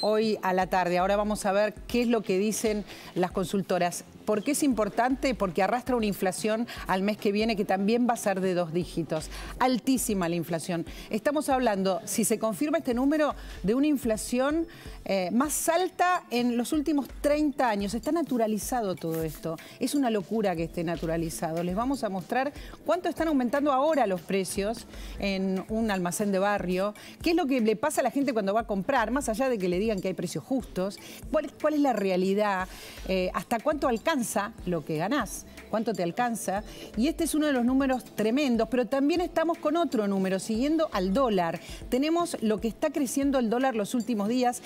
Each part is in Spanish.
hoy a la tarde. Ahora vamos a ver qué es lo que dicen las consultoras. ¿Por qué es importante? Porque arrastra una inflación al mes que viene que también va a ser de dos dígitos. Altísima la inflación. Estamos hablando, si se confirma este número, de una inflación eh, más alta en los últimos 30 años. Está naturalizado todo esto. Es una locura que esté naturalizado. Les vamos a mostrar cuánto están aumentando ahora los precios en un almacén de barrio. ¿Qué es lo que le pasa a la gente cuando va a comprar? Más allá de que le digan que hay precios justos. ¿Cuál, cuál es la realidad? Eh, ¿Hasta cuánto alcanza? lo que ganás, cuánto te alcanza. Y este es uno de los números tremendos, pero también estamos con otro número, siguiendo al dólar. Tenemos lo que está creciendo el dólar los últimos días.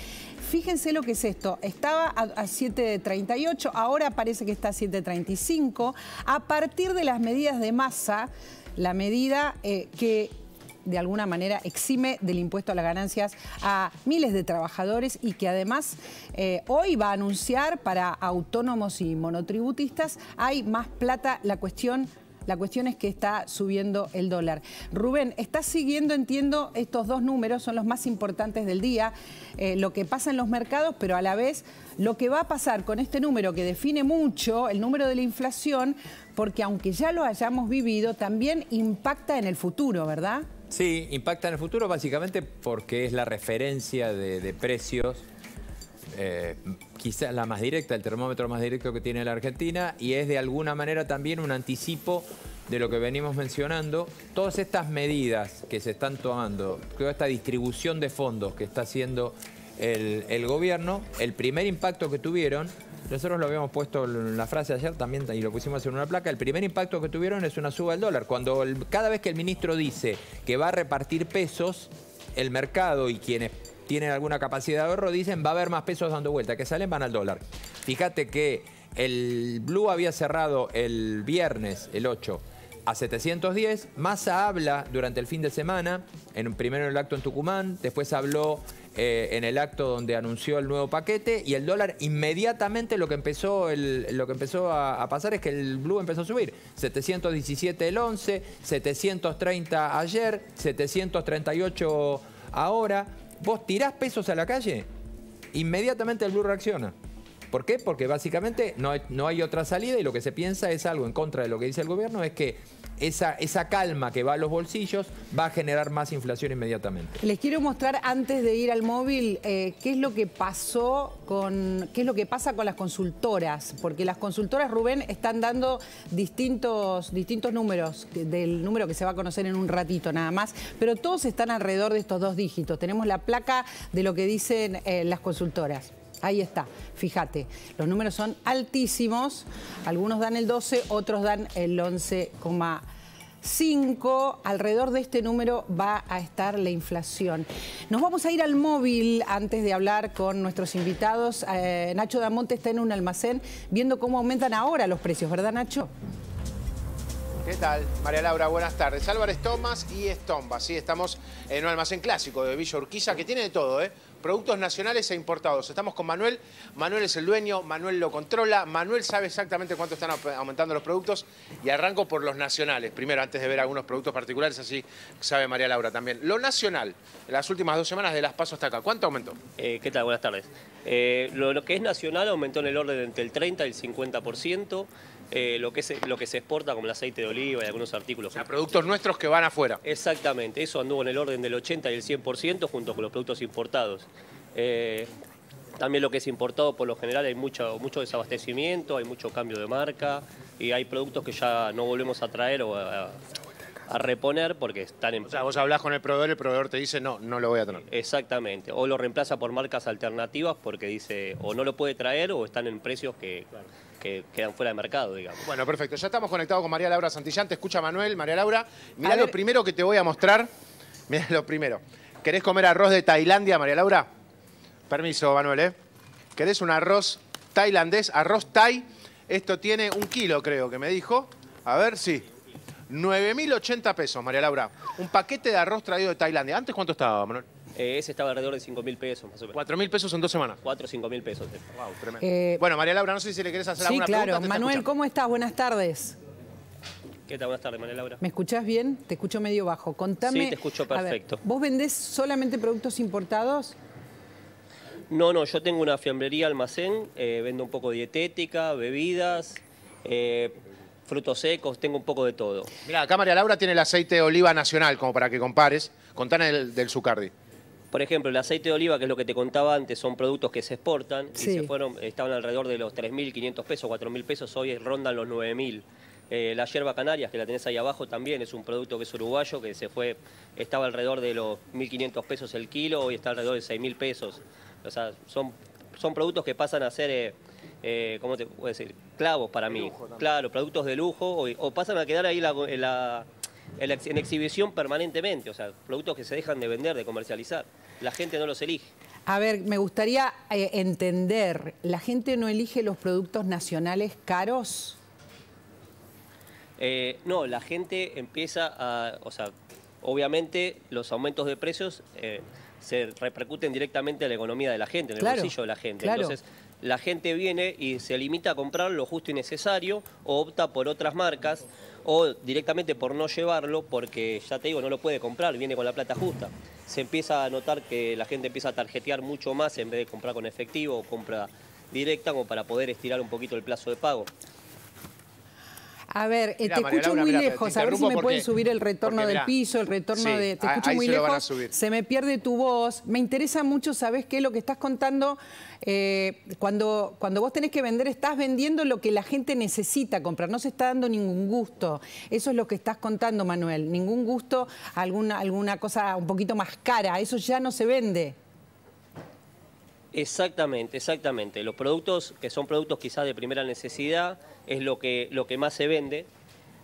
Fíjense lo que es esto. Estaba a, a 7.38, ahora parece que está a 7.35. A partir de las medidas de masa, la medida eh, que de alguna manera exime del impuesto a las ganancias a miles de trabajadores y que además eh, hoy va a anunciar para autónomos y monotributistas hay más plata. La cuestión la cuestión es que está subiendo el dólar. Rubén, estás siguiendo, entiendo, estos dos números son los más importantes del día, eh, lo que pasa en los mercados, pero a la vez lo que va a pasar con este número que define mucho el número de la inflación, porque aunque ya lo hayamos vivido, también impacta en el futuro, ¿verdad? Sí, impacta en el futuro básicamente porque es la referencia de, precios, eh, quizás la más directa, el termómetro más directo que tiene la Argentina y es de alguna manera también un anticipo de lo que venimos mencionando. Todas estas medidas que se están tomando, toda esta distribución de fondos que está haciendo el, el gobierno, el primer impacto que tuvieron nosotros lo habíamos puesto en la frase ayer también y lo pusimos en una placa. El primer impacto que tuvieron es una suba del dólar. Cuando cada vez que el ministro dice que va a repartir pesos, el mercado y quienes tienen alguna capacidad de ahorro dicen va a haber más pesos dando vuelta, que salen van al dólar. Fíjate que el Blue había cerrado el viernes, el 8, a 710. Massa habla durante el fin de semana, en, primero en el acto en Tucumán, después habló eh, en el acto donde anunció el nuevo paquete y el dólar inmediatamente lo que empezó, lo que empezó a, pasar es que el blue empezó a subir. 717 el 11, 730 ayer, 738 ahora. Vos tirás pesos a la calle, inmediatamente el blue reacciona. ¿Por qué? Porque básicamente no no hay otra salida y lo que se piensa es algo en contra de lo que dice el gobierno, es que esa, esa calma que va a los bolsillos va a generar más inflación inmediatamente. Les quiero mostrar antes de ir al móvil eh, qué es lo que pasó con, qué es lo que pasa con las consultoras, porque las consultoras, Rubén, están dando distintos, distintos números, del número que se va a conocer en un ratito nada más, pero todos están alrededor de estos dos dígitos. Tenemos la placa de lo que dicen eh, las consultoras. Ahí está, fíjate, los números son altísimos, algunos dan el 12, otros dan el 11,5. Alrededor de este número va a estar la inflación. Nos vamos a ir al móvil antes de hablar con nuestros invitados. Eh, Nacho Damonte está en un almacén viendo cómo aumentan ahora los precios, ¿verdad Nacho? ¿Qué tal? María Laura, buenas tardes. Álvarez Tomás y Estomba, sí, estamos en un almacén clásico de Villa Urquiza que tiene de todo, ¿eh? Productos nacionales e importados. Estamos con Manuel, Manuel es el dueño, Manuel lo controla, Manuel sabe exactamente cuánto están aumentando los productos y arranco por los nacionales, primero antes de ver algunos productos particulares, así sabe María Laura también. Lo nacional, en las últimas dos semanas de Las Pasos hasta acá, ¿cuánto aumentó? Eh, ¿Qué tal? Buenas tardes. Eh, lo, que es nacional aumentó en el orden entre el 30 y el 50%. Eh, lo, que es, lo que se exporta como el aceite de oliva y algunos artículos. O sea, productos nuestros que van afuera. Exactamente, eso anduvo en el orden del 80 y el 100% junto con los productos importados. Eh, también lo que es importado por lo general hay mucho, mucho desabastecimiento, hay mucho cambio de marca y hay productos que ya no volvemos a traer o a, reponer porque están en... O sea, vos hablás con el proveedor y el proveedor te dice no, no lo voy a tener. Exactamente, o lo reemplaza por marcas alternativas porque dice o no lo puede traer o están en precios que que quedan fuera de mercado, digamos. Bueno, perfecto. Ya estamos conectados con María Laura Santillán. Te escucha Manuel. María Laura, mira lo primero que te voy a mostrar. Mira lo primero. ¿Querés comer arroz de Tailandia, María Laura? Permiso, Manuel, ¿eh? ¿Querés un arroz tailandés? Arroz thai. Esto tiene un kilo, creo que me dijo. A ver, sí. 9.080 pesos, María Laura. Un paquete de arroz traído de Tailandia. ¿Antes cuánto estaba, Manuel? Eh, ese estaba alrededor de 5 mil pesos, más o menos. 4 mil pesos en dos semanas. 4 o 5 mil pesos. Wow, tremendo. Eh, bueno, María Laura, no sé si le querés hacer alguna pregunta. Sí, claro. Manuel, ¿cómo estás? Buenas tardes. ¿Qué tal? Buenas tardes, María Laura. ¿Me escuchás bien? Te escucho medio bajo. Contame. Sí, te escucho perfecto. ¿Vos vendés solamente productos importados? No, no, yo tengo una fiambrería almacén, eh, vendo un poco dietética, bebidas, eh, frutos secos, tengo un poco de todo. Mira, acá María Laura tiene el aceite de oliva nacional, como para que compares. Contanos del, del Zucardi. Por ejemplo, el aceite de oliva, que es lo que te contaba antes, son productos que se exportan Sí. y se fueron, estaban alrededor de los 3.500 pesos, 4.000 pesos, hoy rondan los 9.000. Eh, la yerba canarias, que la tenés ahí abajo también, es un producto que es uruguayo, que se fue, estaba alrededor de los 1.500 pesos el kilo, hoy está alrededor de 6.000 pesos. O sea, son, son productos que pasan a ser, eh, eh, ¿cómo te puedo decir? Clavos para mí. Claro, productos de lujo, o, o pasan a quedar ahí la- en la, en la ex- en exhibición permanentemente, o sea, productos que se dejan de vender, de comercializar. La gente no los elige. A ver, me gustaría eh, entender, ¿la gente no elige los productos nacionales caros? Eh, no, la gente empieza a, o sea, obviamente los aumentos de precios eh, se repercuten directamente en la economía de la gente, en el Claro, bolsillo de la gente. claro. Entonces, la gente viene y se limita a comprar lo justo y necesario o opta por otras marcas o directamente por no llevarlo porque, ya te digo, no lo puede comprar, viene con la plata justa. Se empieza a notar que la gente empieza a tarjetear mucho más en vez de comprar con efectivo o compra directa como para poder estirar un poquito el plazo de pago. A ver, eh, Mirá, te María escucho Laura, muy mirá, lejos, a ver si me porque- pueden subir el retorno porque del mirá, piso, el retorno sí, de... Te escucho muy se lejos, se me pierde tu voz. Me interesa mucho, ¿sabes qué? Lo que estás contando, eh, cuando, cuando vos tenés que vender, estás vendiendo lo que la gente necesita comprar, no se está dando ningún gusto. Eso es lo que estás contando, Manuel. Ningún gusto, alguna, alguna cosa un poquito más cara, eso ya no se vende. Exactamente, exactamente. Los productos que son productos quizás de primera necesidad es lo que, lo que más se vende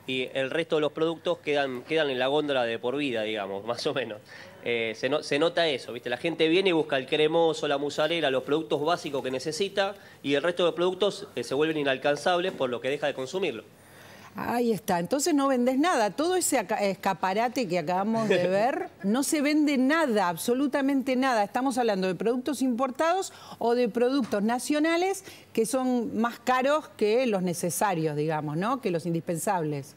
y el resto de los productos quedan, quedan en la góndola de por vida, digamos, más o menos. Eh, se, se nota eso, ¿viste? La gente viene y busca el cremoso, la musarela, los productos básicos que necesita y el resto de productos eh, se vuelven inalcanzables por lo que deja de consumirlo. Ahí está, entonces no vendes nada. Todo ese escaparate que acabamos de ver, no se vende nada, absolutamente nada. Estamos hablando de productos importados o de productos nacionales que son más caros que los necesarios, digamos, ¿no? Que los indispensables.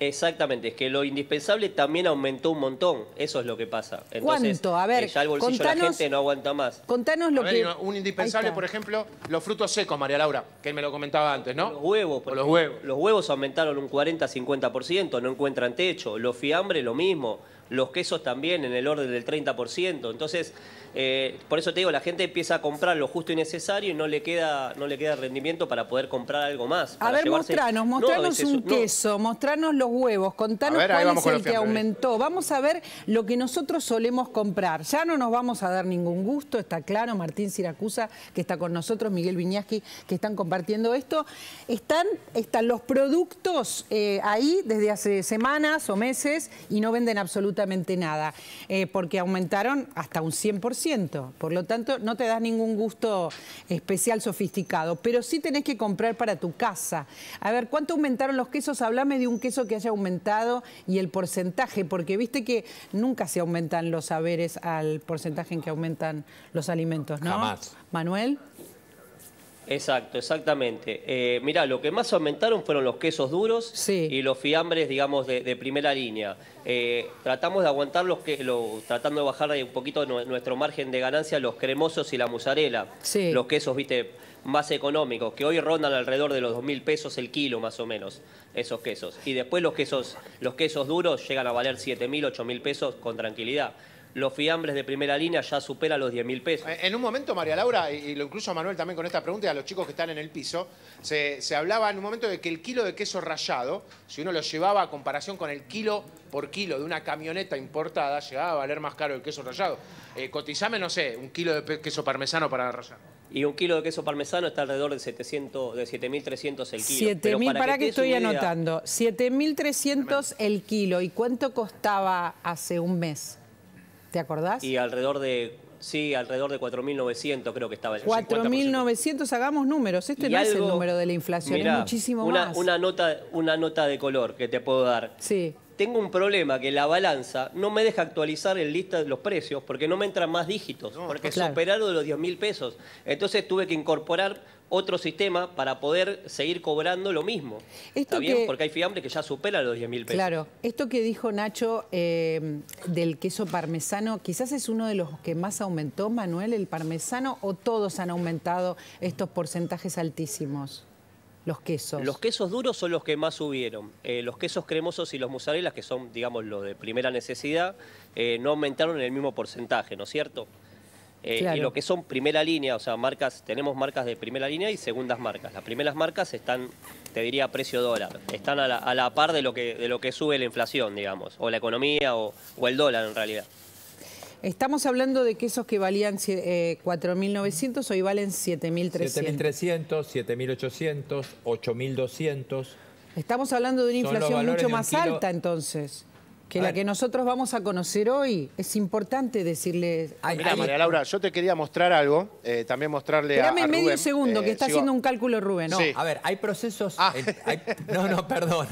Exactamente, es que lo indispensable también aumentó un montón, eso es lo que pasa. Entonces, ¿Cuánto? A ver, eh, ya el bolsillo de la contanos- gente no aguanta más. Contanos lo A ver, que... un indispensable, por ejemplo, los frutos secos, María Laura, que él me lo comentaba antes, ¿no? Los huevos, por O los huevos. Los huevos aumentaron un 40-50%, no encuentran techo. Los fiambres, lo mismo. Los quesos también, en el orden del 30%. Entonces, eh, por eso te digo, la gente empieza a comprar lo justo y necesario y no le queda, no le queda rendimiento para poder comprar algo más. A ver, llevarse- mostranos, No, mostranos un no. queso, mostranos los huevos, contanos ver, cuál es el que aumentó. Vamos a ver lo que nosotros solemos comprar. Ya no nos vamos a dar ningún gusto, está claro, Martín Siracusa, que está con nosotros, Miguel Viñaski, que están compartiendo esto. Están, están los productos eh, ahí desde hace semanas o meses y no venden absolutamente nada, eh, porque aumentaron hasta un 100%. Por lo tanto, no te das ningún gusto especial sofisticado, pero sí tenés que comprar para tu casa. A ver, ¿cuánto aumentaron los quesos? Hablame de un queso que haya aumentado y el porcentaje, porque viste que nunca se aumentan los saberes al porcentaje en que aumentan los alimentos, ¿no? Jamás. Manuel. Exacto, exactamente. Eh, mirá, lo que más aumentaron fueron los quesos duros Sí. y los fiambres, digamos, de, de primera línea. Eh, tratamos de aguantar los que, lo- tratando de bajar un poquito nu- nuestro margen de ganancia, los cremosos y la musarela. Sí. Los quesos, viste, más económicos, que hoy rondan alrededor de los 2 mil pesos el kilo, más o menos, esos quesos. Y después los quesos, los quesos duros llegan a valer 7 mil, 8 mil pesos con tranquilidad. Los fiambres de primera línea ya superan los 10 mil pesos. En un momento, María Laura, y lo incluyo a Manuel también con esta pregunta y a los chicos que están en el piso, se, se hablaba en un momento de que el kilo de queso rallado, si uno lo llevaba a comparación con el kilo por kilo de una camioneta importada, llegaba a valer más caro el queso rallado. Eh, cotizame, no sé, un kilo de queso parmesano para rallar. Y un kilo de queso parmesano está alrededor de 700, de 7.300 el kilo. 7.000, Pero para, que que estoy idea, anotando. 7.300 el kilo. ¿Y cuánto costaba hace un mes? ¿Te acordás? Y alrededor de, sí, alrededor de 4.900 creo que estaba el 4.900, hagamos números. Este Y no es el algo- número de la inflación, Mirá, es muchísimo una, más. Una nota, una nota de color que te puedo dar. Sí. tengo un problema que la balanza no me deja actualizar el lista de los precios porque no me entran más dígitos, porque Claro. superaron de los 10 mil pesos. Entonces tuve que incorporar otro sistema para poder seguir cobrando lo mismo. Esto ¿Está bien? que- Porque hay fiambres que ya superan los 10 mil pesos. Claro, esto que dijo Nacho eh, del queso parmesano, quizás es uno de los que más aumentó, Manuel, el parmesano, o todos han aumentado estos porcentajes altísimos, los quesos. Los quesos duros son los que más subieron. Eh, los quesos cremosos y los mozzarella, que son, digamos, lo de primera necesidad, eh, no aumentaron en el mismo porcentaje, ¿no es cierto? Eh, Claro. Y lo que son primera línea, o sea, marcas, tenemos marcas de primera línea y segundas marcas. Las primeras marcas están, te diría, a precio dólar. Están a la, a la par de lo, que, de lo que sube la inflación, digamos, o la economía o, o el dólar en realidad. Estamos hablando de quesos que valían eh, 4.900, hoy valen 7.300. 7.300, 7.800, 8.200. Estamos hablando de una inflación mucho más kilo. alta entonces que A la que nosotros vamos a conocer hoy. Es importante decirle... Hay- Mira, hay- María Laura, yo te quería mostrar algo, eh, también mostrarle a, Espérame a medio Rubén, segundo, eh, que está sigo- haciendo un cálculo Rubén. No, Sí. a ver, hay procesos. Ah. hay- no, no, perdón.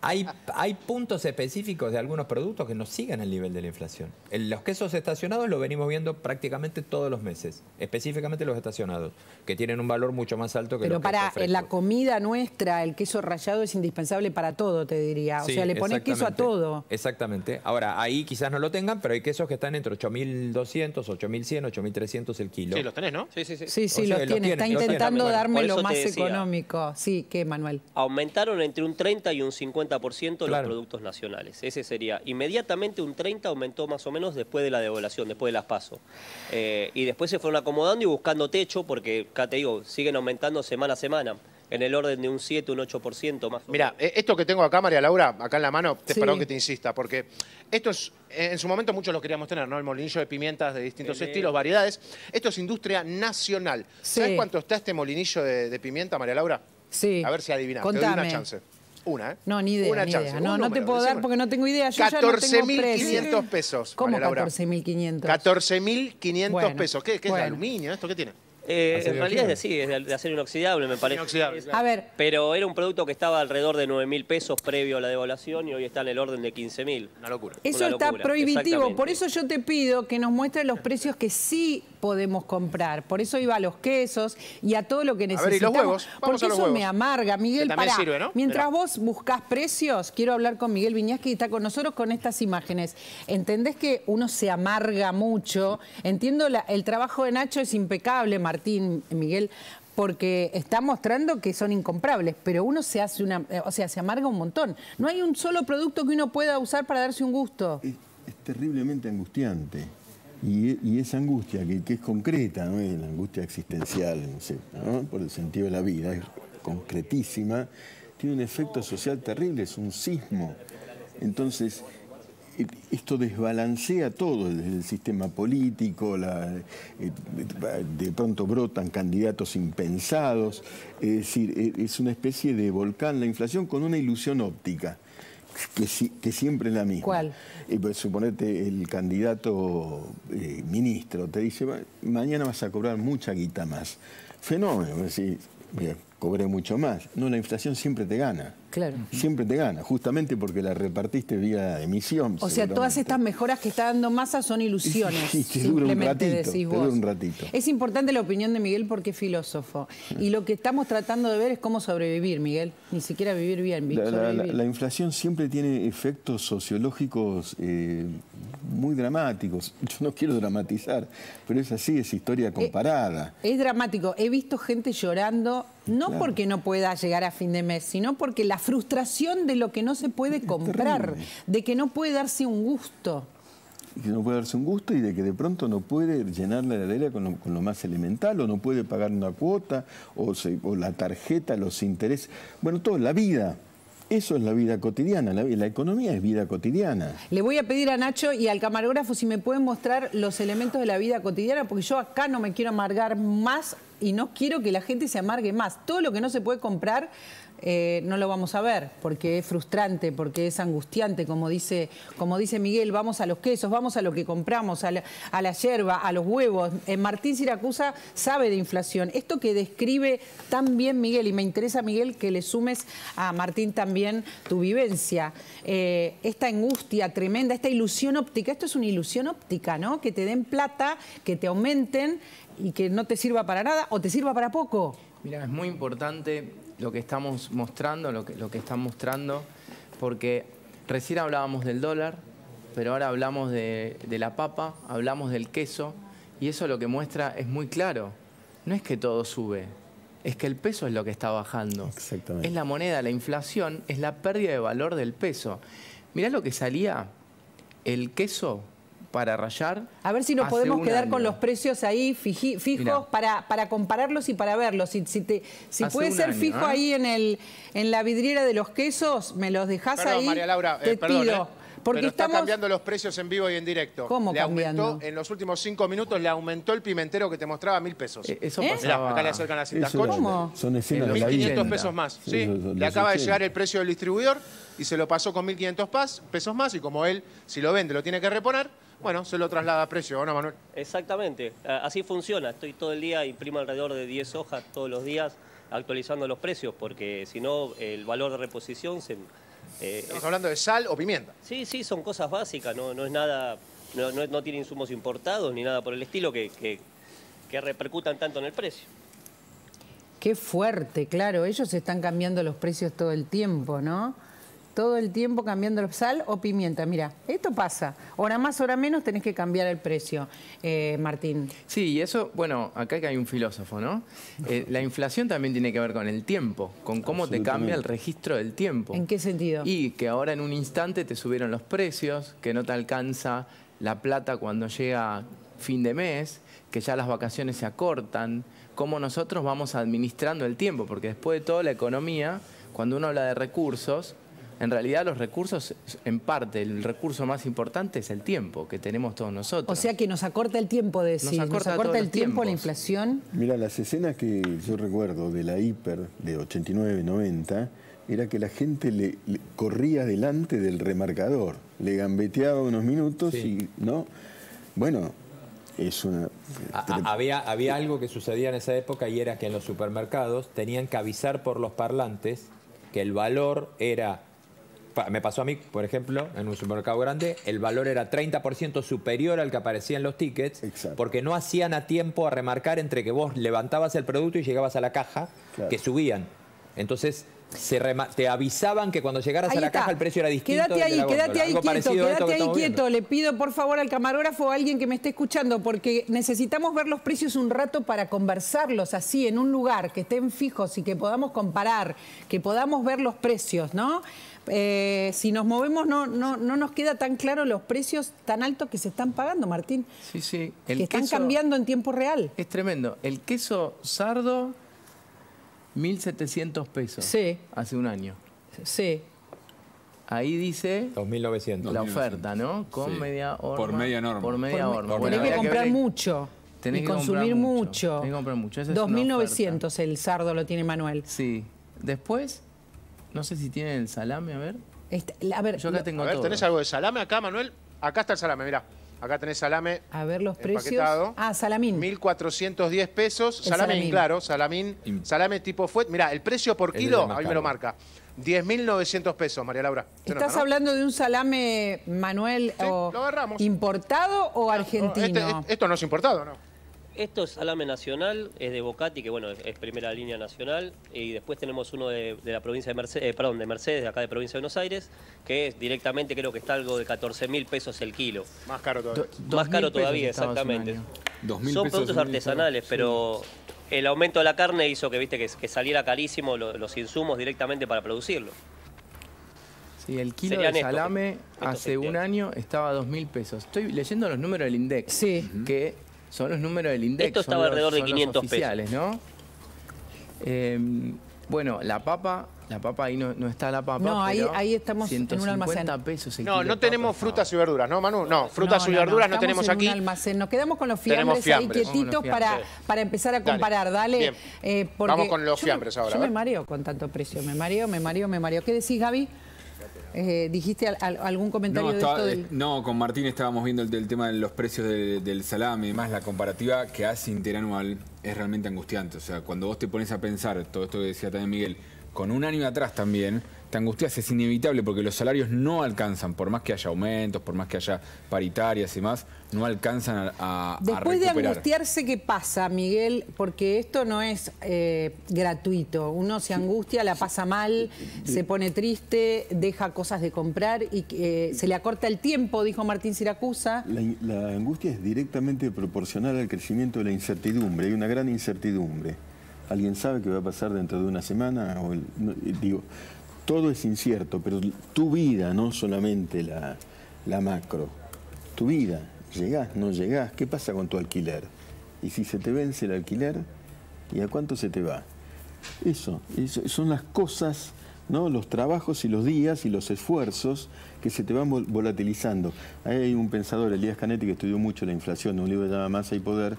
Hay, hay puntos específicos de algunos productos que no siguen el nivel de la inflación. En los quesos estacionados lo venimos viendo prácticamente todos los meses, específicamente los estacionados, que tienen un valor mucho más alto que Pero los para quesos la comida nuestra, el queso rallado es indispensable para todo, te diría. O Sí, sea, le pones queso a todo. Exactamente. Ahora, ahí quizás no lo tengan, pero hay quesos que están entre 8.200, 8.100, 8.300 el kilo. Sí, los tenés, ¿no? Sí, sí, sí. Sí, sí, O sea, los los tiene. Está los intentando darme lo más económico. Sí, ¿qué, Manuel? Aumentaron entre un 30 y un 50% Claro. los productos nacionales. Ese sería. Inmediatamente un 30 aumentó más o menos después de la devaluación, después de las PASO. Eh, y después se fueron acomodando y buscando techo, porque, acá te digo, siguen aumentando semana a semana, en el orden de un 7, un 8% más. o Mira, eh, esto que tengo acá, María Laura, acá en la mano, te, Sí. perdón que te insista, porque esto es, eh, en su momento muchos lo queríamos tener, ¿no? El molinillo de pimientas de distintos estilos, variedades. Esto es industria nacional. ¿Sabes Sí. cuánto está este molinillo de, de pimienta, María Laura? Sí. A ver si adivinas. Te doy Contame. una chance. Una, ¿eh? No, ni idea, Una ni chance. idea. No, no te puedo dar porque no tengo idea. Yo ya no tengo 14.500 precio. pesos, ¿Cómo María Laura? 14.500? 14.500 Bueno, pesos. ¿Qué, qué es bueno. aluminio? ¿Esto qué tiene? Eh, en realidad es de, sí, es de, de acero inoxidable, me parece. Inoxidable, claro. A ver, Pero era un producto que estaba alrededor de 9 mil pesos previo a la devaluación y hoy está en el orden de 15 mil. Una locura. Eso Una está locura, prohibitivo, por eso yo te pido que nos muestres los precios que sí podemos comprar. Por eso iba a los quesos y a todo lo que ver, ¿y los necesitamos. huevos? Vamos Porque a los eso huevos. me amarga, Miguel. Que también pará. sirve, ¿no? Mientras vos buscás precios, quiero hablar con Miguel Viñas que está con nosotros con estas imágenes. ¿Entendés que uno se amarga mucho? Entiendo, la- el trabajo de Nacho es impecable, Martín, Miguel, porque está mostrando que son incomprables, pero uno se hace una, eh, o sea, se amarga un montón. No hay un solo producto que uno pueda usar para darse un gusto. es, terriblemente angustiante. Y, esa angustia, que, es concreta, ¿no? La angustia existencial, no sé, ¿no? por el sentido de la vida, es concretísima, tiene un efecto social terrible, es un sismo. Entonces, esto desbalancea todo, desde el sistema político, la- eh, de pronto brotan candidatos impensados, es decir, e- es una especie de volcán la inflación con una ilusión óptica, que, si- que siempre es la misma. ¿Cuál? Eh, pues, suponete el candidato eh, ministro te dice, "Va- mañana vas a cobrar mucha guita más. Fenómeno, decís, "Mira, cobré mucho más. No, la inflación siempre te gana. Claro. Siempre te gana, justamente porque la repartiste vía emisión. O sea, todas estas mejoras que está dando masa son ilusiones. Sí, te dura un ratito, decís te vos. dura un ratito. Es importante la opinión de Miguel porque es filósofo. Y lo que estamos tratando de ver es cómo sobrevivir, Miguel. Ni siquiera vivir bien, La, la- la- sobrevivir. la inflación siempre tiene efectos sociológicos eh, muy dramáticos. Yo no quiero dramatizar, pero es así, es historia comparada. Es dramático. He visto gente llorando, no Claro. porque no pueda llegar a fin de mes, sino porque la frustración de lo que no se puede comprar, terrible. de que no puede darse un gusto. y que no puede darse un gusto y de que de pronto no puede llenar la heladera con lo, con lo más elemental o no puede pagar una cuota o, se- o la tarjeta, los intereses. Bueno, todo, la vida. Eso es la vida cotidiana, la, economía es vida cotidiana. Le voy a pedir a Nacho y al camarógrafo si me pueden mostrar los elementos de la vida cotidiana, porque yo acá no me quiero amargar más y no quiero que la gente se amargue más. Todo lo que no se puede comprar eh, no lo vamos a ver, porque es frustrante, porque es angustiante, como dice, como dice Miguel, vamos a los quesos, vamos a lo que compramos, a la, a la yerba, a los huevos. Eh, Martín Siracusa sabe de inflación. Esto que describe tan bien Miguel, y me interesa, Miguel, que le sumes a Martín también tu vivencia, eh, esta angustia tremenda, esta ilusión óptica, esto es una ilusión óptica, ¿no? Que te den plata, que te aumenten y que no te sirva para nada o te sirva para poco. Mira, es muy importante lo que estamos mostrando, lo que, lo que están mostrando, porque recién hablábamos del dólar, pero ahora hablamos de, de la papa, hablamos del queso, y eso lo que muestra es muy claro. No es que todo sube, es que el peso es lo que está bajando. Exactamente. Es la moneda, la inflación, es la pérdida de valor del peso. Mirá lo que salía el queso para rayar. A ver si nos podemos quedar con los precios ahí fiji- fijos Mirá. para, para compararlos y para verlos. Si, si, te- si Hace puede ser año, fijo ¿eh? ahí en, el, en la vidriera de los quesos, me los dejás Perdón, ahí. María Laura, te eh, perdón, pido. eh, Porque pero estamos... está cambiando los precios en vivo y en directo. ¿Cómo le aumentó, cambiando? en los últimos cinco minutos le aumentó el pimentero que te mostraba mil pesos. Eh, Eso ¿Eh? Mirá, pasaba. acá le acercan la cinta. Eso Con era- ¿Cómo? Son escenas En de los la 1.500 vida. pesos más. Sí, Sí, los- le acaba de 80. llegar el precio del distribuidor y se lo pasó con 1.500 pas- pesos más y como él, si lo vende, lo tiene que reponer, bueno, se lo traslada a precio, ¿o no, Manuel? Exactamente, así funciona. Estoy todo el día, imprimo alrededor de 10 hojas todos los días actualizando los precios, porque si no, el valor de reposición se... eh, Estamos hablando de sal o pimienta. Sí, sí, son cosas básicas, no, no es nada, no, no, no tiene insumos importados ni nada por el estilo que, que, que repercutan tanto en el precio. Qué fuerte, claro. Ellos están cambiando los precios todo el tiempo, ¿no? Todo el tiempo cambiando sal o pimienta. Mira, esto pasa. Hora más, hora menos tenés que cambiar el precio, eh, Martín. Sí, y eso, bueno, acá que hay un filósofo, ¿no? Eh, la inflación también tiene que ver con el tiempo, con cómo te cambia el registro del tiempo. ¿En qué sentido? Y que ahora en un instante te subieron los precios, que no te alcanza la plata cuando llega fin de mes, que ya las vacaciones se acortan, cómo nosotros vamos administrando el tiempo, porque después de todo la economía, cuando uno habla de recursos, en realidad los recursos, en parte, el recurso más importante es el tiempo que tenemos todos nosotros. O sea que nos acorta el tiempo, decís. Nos acorta acorta, todos el tiempo la inflación. Mira, las escenas que yo recuerdo de la hiper de 89, 90, era que la gente le, le corría delante del remarcador, le gambeteaba unos minutos y, ¿no? Bueno, es una... A- había, había algo que sucedía en esa época y era que en los supermercados tenían que avisar por los parlantes que el valor era, me pasó a mí, por ejemplo, en un supermercado grande, el valor era 30% superior al que aparecía en los tickets, Exacto. porque no hacían a tiempo a remarcar entre que vos levantabas el producto y llegabas a la caja, Claro. que subían. Entonces... se rema- te avisaban que cuando llegaras Ahí a la está. caja el precio era distinto. Quédate ahí, quédate ahí quieto, quédate ahí viendo. quieto. Le pido por favor al camarógrafo o a alguien que me esté escuchando, porque necesitamos ver los precios un rato para conversarlos así, en un lugar, que estén fijos y que podamos comparar, que podamos ver los precios, ¿no? Eh, si nos movemos no, no, no nos queda tan claro los precios tan altos que se están pagando, Martín. Sí, sí. El que están cambiando en tiempo real. Es tremendo. El queso sardo, 1.700 pesos. Sí. Hace un año. Sí. Ahí dice 2.900. la oferta, ¿no? Con Sí. media horma. Por media norma. Por media Por- horma. tenés Bueno, que comprar mucho. Tenés y que consumir mucho. mucho. Tenés que comprar mucho. Esa es una 2.900 el sardo lo tiene Manuel. Sí. Después, no sé si tienen el salame, a ver. Este, a ver, Yo acá lo- tengo A ver, todo. ¿tenés algo de salame acá, Manuel? Acá está el salame, mirá. Acá tenés salame a ver los precios. Ah, salamín. 1.410 pesos. Salamín, salamín. claro. Salamín, salame tipo fuet. Mirá, el precio por kilo, ahí me lo marca. 10.900 pesos, María Laura. ¿Estás nota, ¿no? hablando de un salame, Manuel, Sí, o importado o No, argentino? este- este- esto no es importado, ¿no? Esto es salame nacional, es de Bocati, que bueno, es, es primera línea nacional, y después tenemos uno de, de la provincia de Mercedes, perdón, de Mercedes, de acá de provincia de Buenos Aires, que es directamente creo que está algo de 14 mil pesos el kilo. Más caro todavía. Do- Más 2.000 caro todavía, exactamente. Son pesos productos artesanales, pero el aumento de la carne hizo que viste que, que saliera carísimo lo- los insumos directamente para producirlo. Sí, el kilo Serían de salame estos hace un año estaba a 2.000 pesos. Estoy leyendo los números del INDEX. Sí. Que son los números del INDEX. Esto estaba los- alrededor de son los 500 pesos. oficiales, ¿no? Eh, Bueno, la papa, la papa ahí no, no está la papa. No, ahí- ahí estamos en un 150 almacén. pesos el No, kilo no tenemos papa. frutas y verduras, ¿no, Manu? No, frutas No, y no, verduras no, tenemos en aquí. Un almacén. Nos quedamos con los Tenemos fiambres, ahí fiambres. quietitos para, fiambres. para empezar a comparar. Dale. Bien. eh, porque Vamos con los fiambres ahora, Yo me mareo con tanto precio. Me mareo, me mareo, me mareo. ¿Qué decís, Gaby? Eh, ¿Dijiste al- al- algún comentario No, de estaba- esto? eh, Del... no, con Martín estábamos viendo el, tema de los precios de- del salame y demás. La comparativa que hace interanual es realmente angustiante. O sea, cuando vos te pones a pensar, todo esto que decía también Miguel, con un año atrás también, te angustias, es inevitable porque los salarios no alcanzan, por más que haya aumentos, por más que haya paritarias y más, no alcanzan a, a- a Después de angustiarse, ¿qué pasa, Miguel? Porque esto no es eh, gratuito. Uno se angustia, la pasa mal, se pone triste, deja cosas de comprar y eh, se le acorta el tiempo, dijo Martín Siracusa. La, angustia es directamente proporcional al crecimiento de la incertidumbre. Hay una gran incertidumbre. ¿Alguien sabe qué va a pasar dentro de una semana? O el- no, digo, todo es incierto, pero tu vida, no solamente la, macro. Tu vida, llegás, no llegás, ¿qué pasa con tu alquiler? Y si se te vence el alquiler, ¿y a cuánto se te va? Eso, eso son las cosas, ¿no? los trabajos y los días y los esfuerzos que se te van vol- volatilizando. Ahí hay un pensador, Elías Canetti, que estudió mucho la inflación, un libro que se llama Masa y Poder,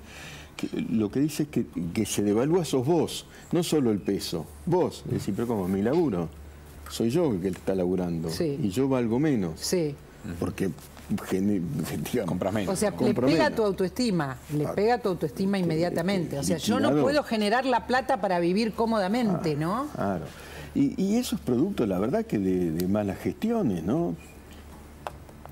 que lo que dice es que, que se devalúa sos vos, no solo el peso. Vos, decís, pero como mi laburo, soy yo el que está laburando Sí. y yo valgo menos. Sí. Porque, digamos, Compras menos. O sea, le compro pega menos. tu autoestima, le pega tu autoestima inmediatamente. O sea, yo no puedo generar la plata para vivir cómodamente, ¿no? Claro. Y, y eso es producto, la verdad, que de, de malas gestiones, ¿no?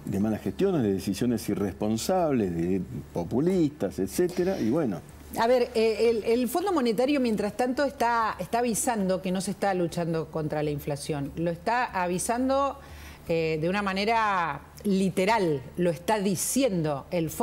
De malas gestiones, de decisiones irresponsables, de populistas, etcétera. Y bueno, A ver, eh, el, el Fondo Monetario, mientras tanto, está, está avisando que no se está luchando contra la inflación. Lo está avisando eh, de una manera literal, lo está diciendo el Fondo.